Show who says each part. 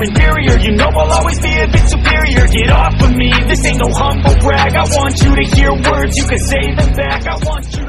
Speaker 1: exterior Inferior, you know I'll always be a bit superior. Get off of me, this ain't no humble brag. I want you to hear words, you can say them back. I want you